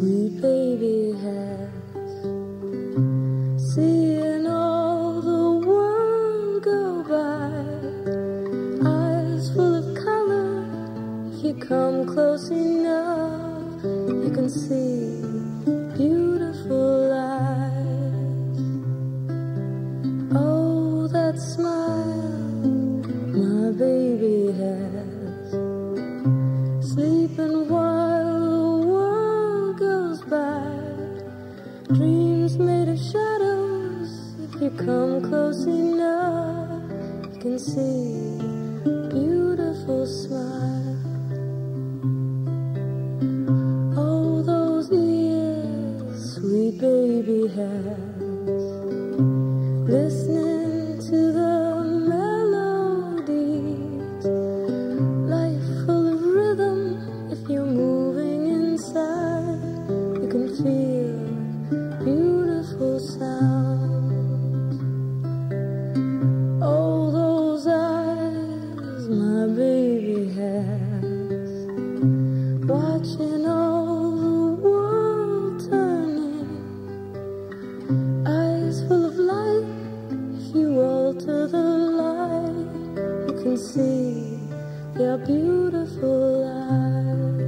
sweet baby has. Seeing all the world go by, eyes full of color. If you come close enough, you can see. Dreams made of shadows. If you come close enough, you can see beautiful smile. Oh, those ears, sweet baby has, listening beautiful sounds. Oh, those eyes my baby has, watching all the world turning. Eyes full of light. If you alter the light, you can see their beautiful eyes.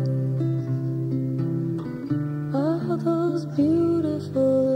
All those beautiful